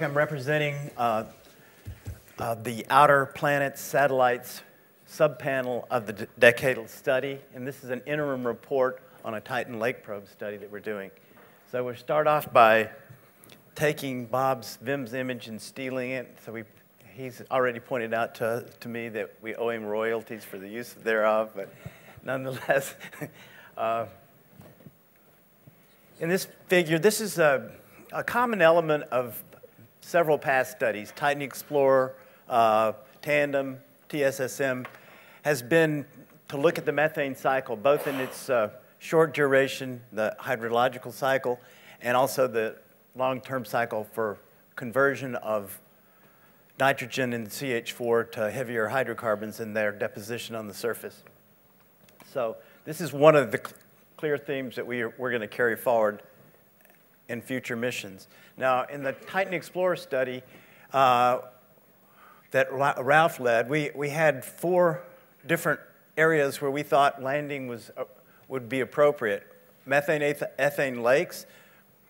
I'm representing uh, uh, the Outer Planets Satellites subpanel of the decadal study, and this is an interim report on a Titan Lake probe study that we're doing. So we'll start off by taking Bob's VIMS image and stealing it. So we, he's already pointed out to, to me that we owe him royalties for the use thereof, but nonetheless, uh, in this figure, this is a, a common element of several past studies, Titan Explorer, uh, Tandem, TSSM, has been to look at the methane cycle, both in its uh, short duration, the hydrological cycle, and also the long-term cycle for conversion of nitrogen and CH4 to heavier hydrocarbons in their deposition on the surface. So this is one of the cl clear themes that we are, we're going to carry forward in future missions. Now, in the Titan Explorer study uh, that Ralph led, we, we had four different areas where we thought landing was, uh, would be appropriate. Methane, ethane lakes,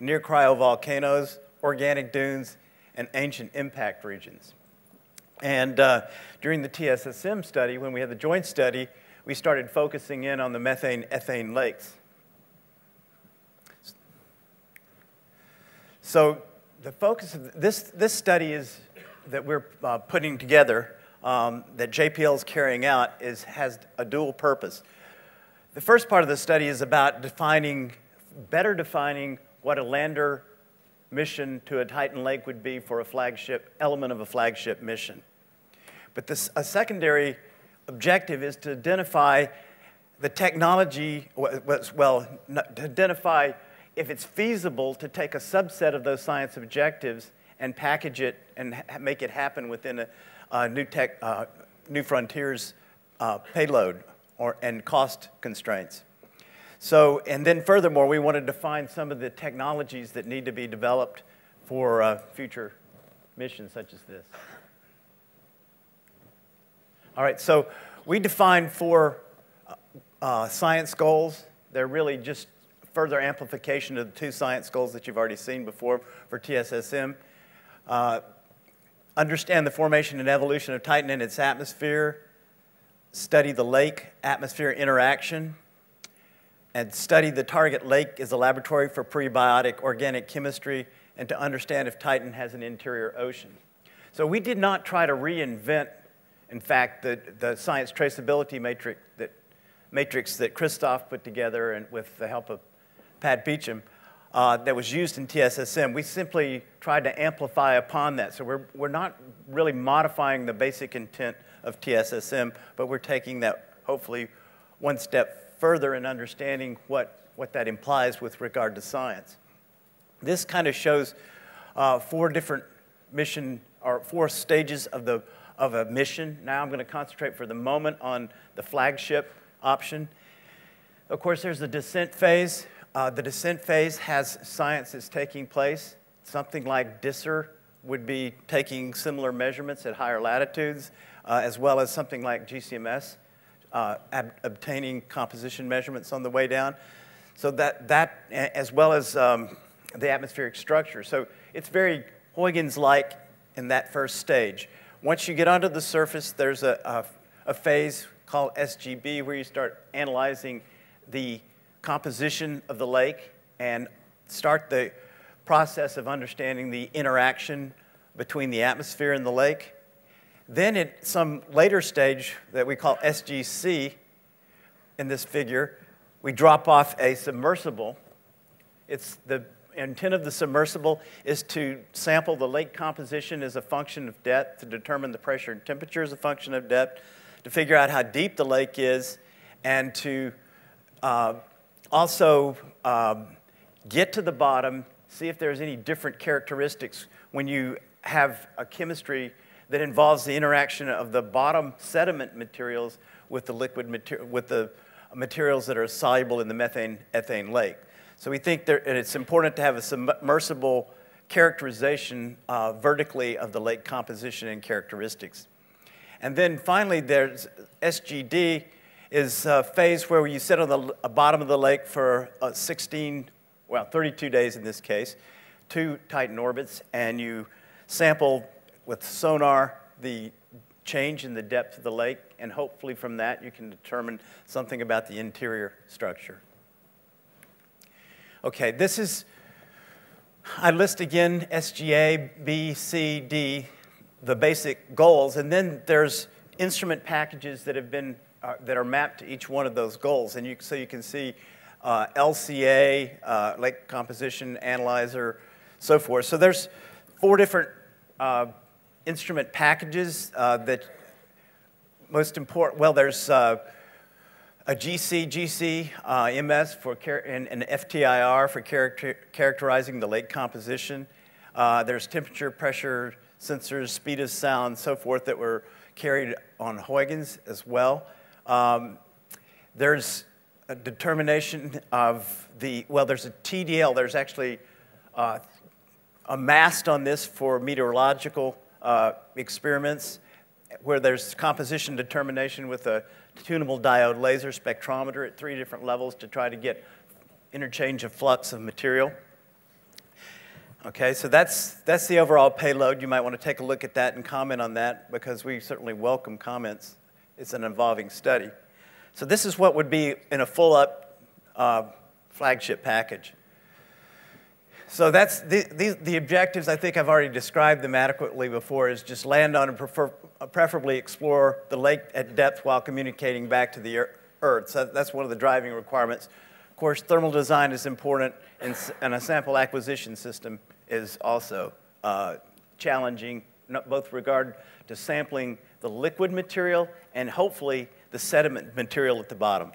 near cryovolcanoes, organic dunes, and ancient impact regions. And uh, during the TSSM study, when we had the joint study, we started focusing in on the methane ethane lakes. So the focus of this, this study is that we're uh, putting together, um, that JPL is carrying out, is, has a dual purpose. The first part of the study is about defining, better defining what a lander mission to a Titan Lake would be for a flagship, element of a flagship mission. But this, a secondary objective is to identify the technology, well, to identify if it's feasible to take a subset of those science objectives and package it and make it happen within a, a new, tech, uh, new frontiers uh, payload or, and cost constraints. So, and then furthermore, we wanted to find some of the technologies that need to be developed for uh, future missions such as this. All right, so we defined four uh, science goals. They're really just further amplification of the two science goals that you've already seen before for TSSM. Uh, understand the formation and evolution of Titan and its atmosphere, study the lake atmosphere interaction, and study the target lake as a laboratory for prebiotic organic chemistry, and to understand if Titan has an interior ocean. So we did not try to reinvent, in fact, the, the science traceability matrix that, matrix that Christophe put together and with the help of Pat Beauchamp, uh, that was used in TSSM, we simply tried to amplify upon that. So we're, we're not really modifying the basic intent of TSSM, but we're taking that hopefully one step further in understanding what, what that implies with regard to science. This kind of shows uh, four different mission or four stages of, the, of a mission. Now I'm going to concentrate for the moment on the flagship option. Of course, there's the descent phase, uh, the descent phase has science that's taking place. Something like DISR would be taking similar measurements at higher latitudes, uh, as well as something like GCMS, uh, obtaining composition measurements on the way down. So that, that as well as um, the atmospheric structure. So it's very Huygens-like in that first stage. Once you get onto the surface, there's a, a, a phase called SGB where you start analyzing the composition of the lake and start the process of understanding the interaction between the atmosphere and the lake. Then at some later stage that we call SGC in this figure, we drop off a submersible. It's the intent of the submersible is to sample the lake composition as a function of depth, to determine the pressure and temperature as a function of depth, to figure out how deep the lake is, and to uh, also, um, get to the bottom, see if there's any different characteristics when you have a chemistry that involves the interaction of the bottom sediment materials with the liquid material, with the materials that are soluble in the methane ethane lake. So we think there, it's important to have a submersible characterization uh, vertically of the lake composition and characteristics. And then finally, there's SGD, is a phase where you sit on the bottom of the lake for uh, 16, well, 32 days in this case, two Titan orbits, and you sample with sonar the change in the depth of the lake, and hopefully from that you can determine something about the interior structure. Okay, this is, I list again SGA, B, C, D, the basic goals, and then there's instrument packages that have been, uh, that are mapped to each one of those goals. And you, so you can see uh, LCA, uh, lake composition analyzer, so forth. So there's four different uh, instrument packages uh, that most important, well, there's a GC, GC, MS for and an FTIR for character characterizing the lake composition. There's temperature, pressure sensors, speed of sound, so forth that were carried on Huygens as well. Um, there's a determination of the, well, there's a TDL, there's actually uh, a mast on this for meteorological uh, experiments where there's composition determination with a tunable diode laser spectrometer at three different levels to try to get interchange of flux of material. Okay, so that's, that's the overall payload. You might want to take a look at that and comment on that because we certainly welcome comments. It's an involving study. So this is what would be in a full up uh, flagship package. So that's the, the, the, objectives, I think I've already described them adequately before, is just land on and prefer, preferably explore the lake at depth while communicating back to the Earth. So that's one of the driving requirements. Of course, thermal design is important, and, and a sample acquisition system is also uh, challenging, both regard to sampling the liquid material and hopefully the sediment material at the bottom.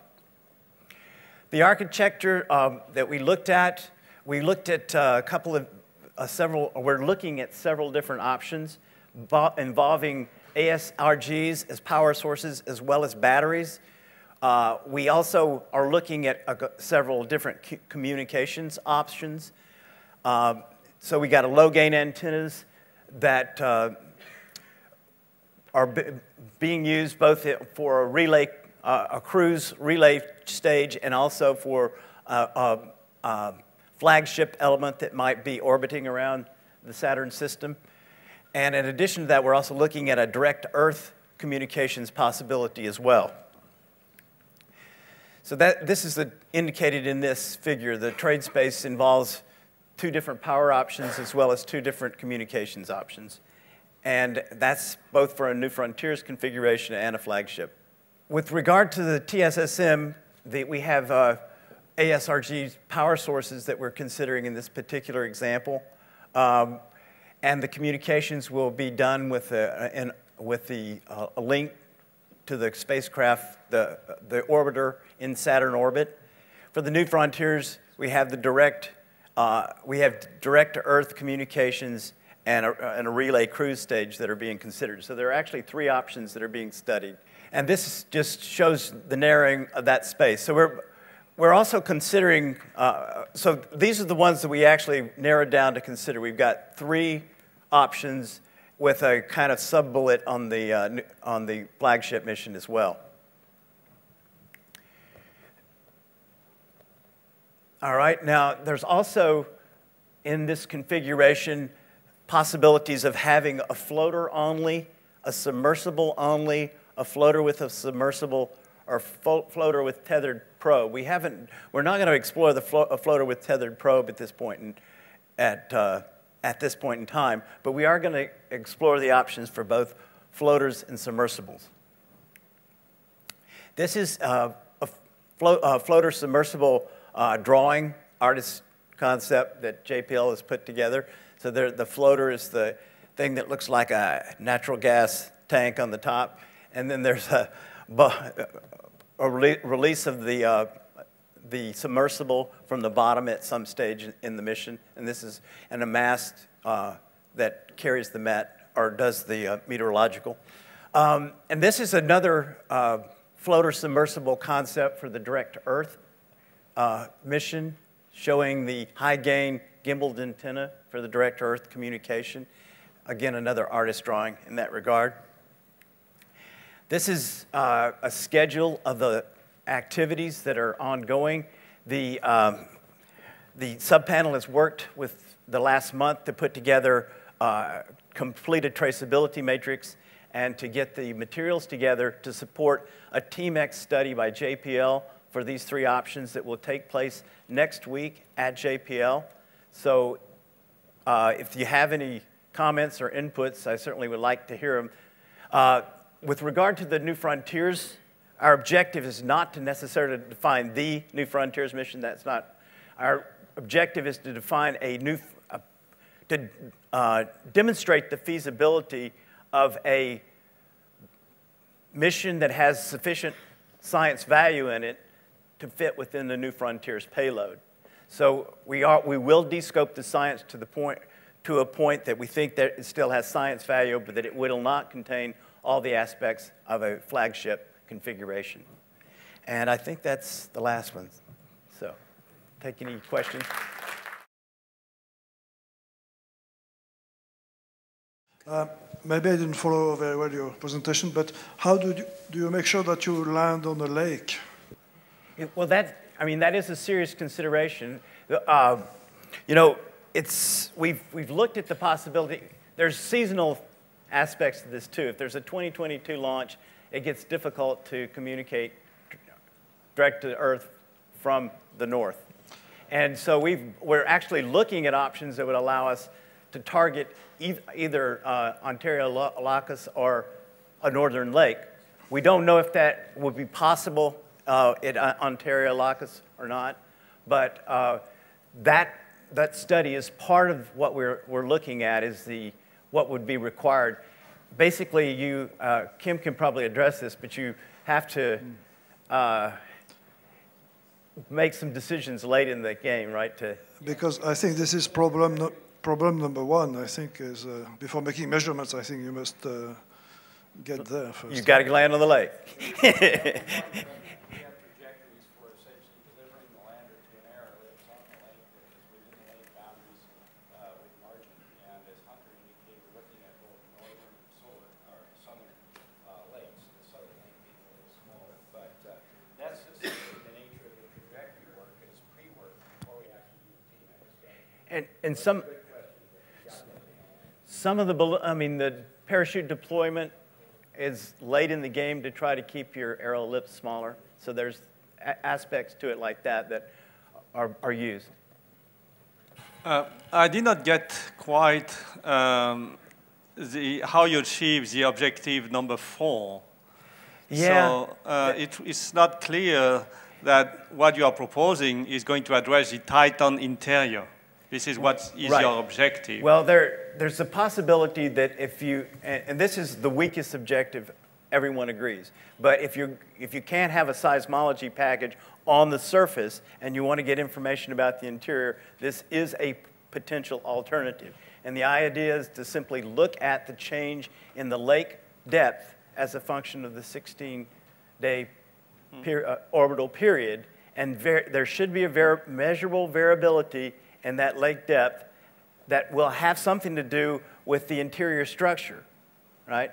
The architecture um, that we looked at we looked at uh, a couple of uh, several, we're looking at several different options involving ASRGs as power sources as well as batteries. Uh, we also are looking at uh, several different communications options. Uh, so we got a low gain antennas that uh, are being used both for a relay, a cruise relay stage and also for a flagship element that might be orbiting around the Saturn system. And in addition to that, we're also looking at a direct Earth communications possibility as well. So that, this is the, indicated in this figure. The trade space involves two different power options as well as two different communications options. And that's both for a New Frontiers configuration and a flagship. With regard to the TSSM, the, we have uh, ASRG power sources that we're considering in this particular example. Um, and the communications will be done with, a, in, with the, uh, a link to the spacecraft, the, the orbiter in Saturn orbit. For the New Frontiers, we have the direct, uh, we have direct to Earth communications and a, and a relay cruise stage that are being considered. So there are actually three options that are being studied. And this just shows the narrowing of that space. So we're, we're also considering, uh, so these are the ones that we actually narrowed down to consider. We've got three options with a kind of sub-bullet on the, uh, on the flagship mission as well. All right, now there's also in this configuration possibilities of having a floater only, a submersible only, a floater with a submersible, or floater with tethered probe. We haven't, we're not going to explore the flo floater with tethered probe at this point in, at, uh, at this point in time, but we are going to explore the options for both floaters and submersibles. This is uh, a flo uh, floater submersible uh, drawing, artist concept that JPL has put together. So there, the floater is the thing that looks like a natural gas tank on the top, and then there's a, a release of the, uh, the submersible from the bottom at some stage in the mission. And this is an a mast uh, that carries the met or does the uh, meteorological. Um, and this is another uh, floater submersible concept for the direct Earth uh, mission, showing the high gain gimbaled antenna for the direct Earth communication. Again, another artist drawing in that regard. This is uh, a schedule of the activities that are ongoing. The, um, the subpanel has worked with the last month to put together uh, complete a traceability matrix and to get the materials together to support a TeamX study by JPL for these three options that will take place next week at JPL. So uh, if you have any comments or inputs, I certainly would like to hear them. Uh, with regard to the New Frontiers, our objective is not to necessarily define the New Frontiers mission. That's not. Our objective is to define a new, uh, to uh, demonstrate the feasibility of a mission that has sufficient science value in it to fit within the New Frontiers payload. So we, are, we will descope the science to, the point, to a point that we think that it still has science value, but that it will not contain all the aspects of a flagship configuration. And I think that's the last one. So take any questions. Uh, maybe I didn't follow very well your presentation, but how do you, do you make sure that you land on a lake? Well, that, I mean, that is a serious consideration. Uh, you know, it's, we've, we've looked at the possibility, there's seasonal aspects to this too. If there's a 2022 launch, it gets difficult to communicate direct to the Earth from the north. And so we are actually looking at options that would allow us to target e either uh, Ontario Lacus or a northern lake. We don't know if that would be possible uh, at uh, Ontario Lacus or not, but uh, that, that study is part of what we're, we're looking at is the, what would be required. Basically, you, uh, Kim can probably address this, but you have to uh, make some decisions late in the game, right? To because I think this is problem no, problem number one. I think is uh, before making measurements, I think you must uh, get there first. You've got to land on the lake. And, some, some of the, I mean, the parachute deployment is late in the game to try to keep your error ellipse smaller. So there's aspects to it like that that are, are used. Uh, I did not get quite um, the, how you achieve the objective number four. Yeah. So uh, it, it's not clear that what you are proposing is going to address the Titan interior. This is what is right. your objective. Well, there, there's a possibility that if you, and, and this is the weakest objective, everyone agrees. But if you, if you can't have a seismology package on the surface and you want to get information about the interior, this is a potential alternative. And the idea is to simply look at the change in the lake depth as a function of the 16 day per, uh, orbital period. And there should be a measurable variability and that lake depth that will have something to do with the interior structure, right?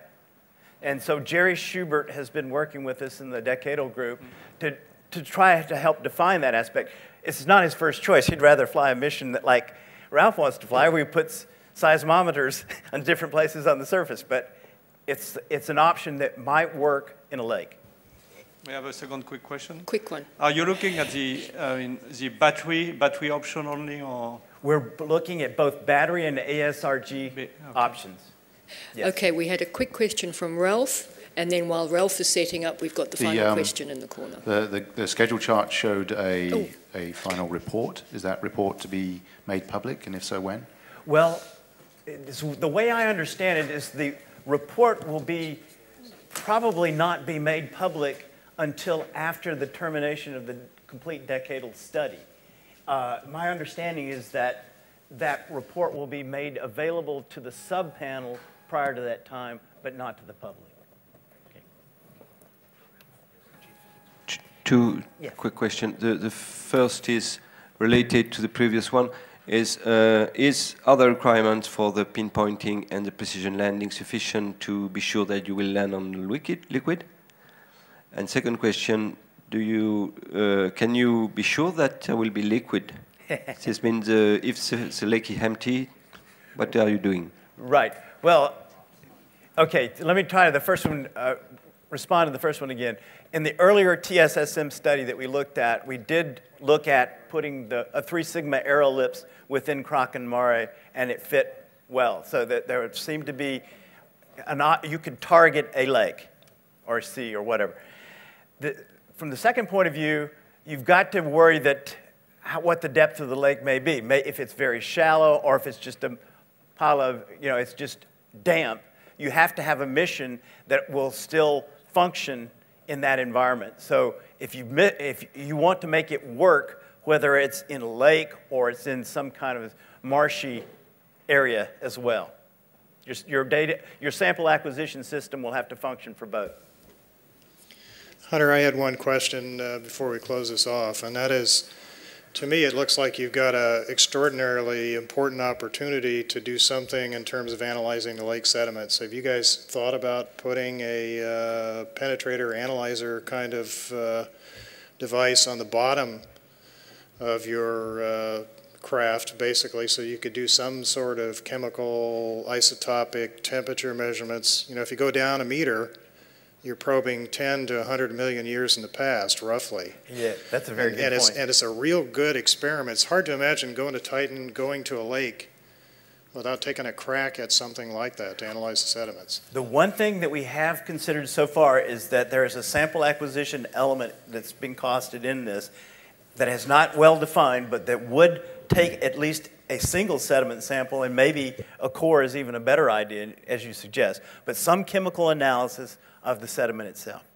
And so Jerry Schubert has been working with us in the decadal group mm-hmm. to, to try to help define that aspect. It's not his first choice. He'd rather fly a mission that, like Ralph wants to fly, where he puts seismometers on different places on the surface. But it's, it's an option that might work in a lake. We have a second quick question. Quick one. Are you looking at the, uh, the battery, battery option only or? We're looking at both battery and ASRG okay. options. Yes. Okay, we had a quick question from Ralph, and then while Ralph is setting up, we've got the, the final um, question in the corner. The, the, the schedule chart showed a, oh. a final report. Is that report to be made public, and if so, when? Well, the way I understand it is the report will be probably not be made public until after the termination of the complete decadal study. Uh, my understanding is that that report will be made available to the sub-panel prior to that time, but not to the public. Okay. Two yeah. quick questions. The, the first is related to the previous one. Is, uh, is other requirements for the pinpointing and the precision landing sufficient to be sure that you will land on liquid? liquid? And second question, do you, uh, can you be sure that there will be liquid? this means uh, if the, the lake is empty, what are you doing? Right. Well, okay, let me try the first one, uh, respond to the first one again. In the earlier TSSM study that we looked at, we did look at putting the, a three sigma error ellipse within Kraken Mare, and it fit well. So that there seemed to be, an, you could target a lake or a sea or whatever. The, from the second point of view, you've got to worry that how, what the depth of the lake may be. May, if it's very shallow or if it's just a pile of, you know, it's just damp, you have to have a mission that will still function in that environment. So if you, if you want to make it work, whether it's in a lake or it's in some kind of marshy area as well. Your, your, data, your sample acquisition system will have to function for both. Hunter, I had one question uh, before we close this off, and that is, to me, it looks like you've got an extraordinarily important opportunity to do something in terms of analyzing the lake sediments. Have you guys thought about putting a uh, penetrator analyzer kind of uh, device on the bottom of your uh, craft, basically, so you could do some sort of chemical isotopic temperature measurements? You know, if you go down a meter, you're probing 10 to 100 million years in the past, roughly. Yeah, that's a very and, good and point. It's, and it's a real good experiment. It's hard to imagine going to Titan, going to a lake, without taking a crack at something like that to analyze the sediments. The one thing that we have considered so far is that there is a sample acquisition element that's been costed in this that is not well defined, but that would take at least a single sediment sample, and maybe a core is even a better idea, as you suggest, but some chemical analysis of the sediment itself.